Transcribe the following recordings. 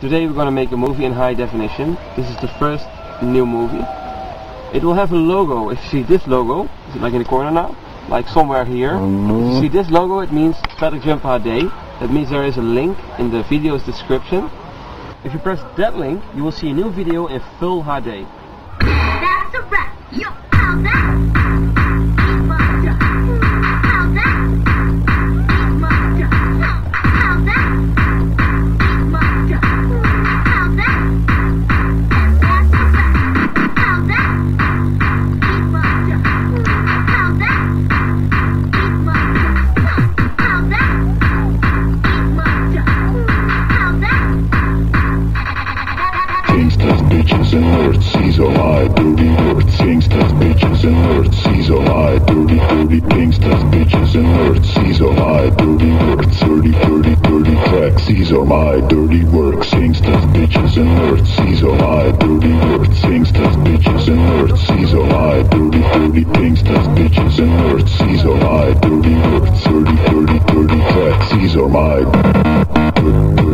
Today we're gonna make a movie in high definition. This is the first new movie. It will have a logo. If you see this logo, is it like in the corner now? Like somewhere here. If you mm-hmm. see this logo, it means Patrick Jumpen HD. That means there is a link in the video's description. If you press that link, you will see a new video in full HD. That's a wrap. Yo, how's that? Bitches, and nerds, seize all my dirty words. Bitches, and nerds, seize all my dirty, dirty. Gangsters, bitches, and nerds, seize all my dirty words. Dirty, dirty, dirty tracks, seize all my dirty works. Gangsters, bitches, and nerds, seize all my dirty words. Gangsters, bitches, and nerds, seize all my dirty, dirty. Gangsters, bitches, and nerds, seize all my dirty words. Dirty, dirty, dirty tracks, seize all my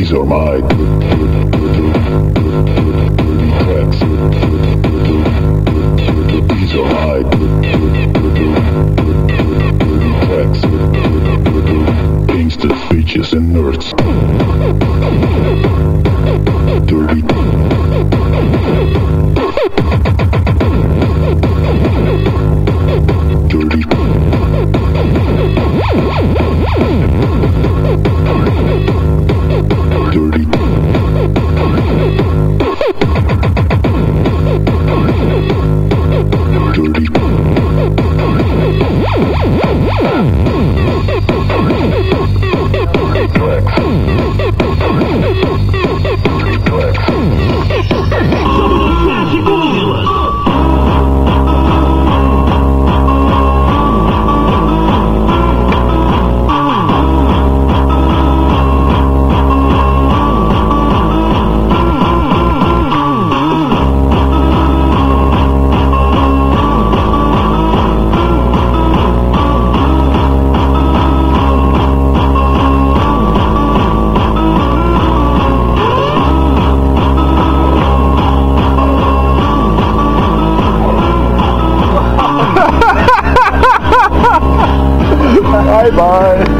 These are my dirty tracks. These are my dirty tracks. Gangster bitches and nerds. Dirty. Dirty. Tracks. Bye bye.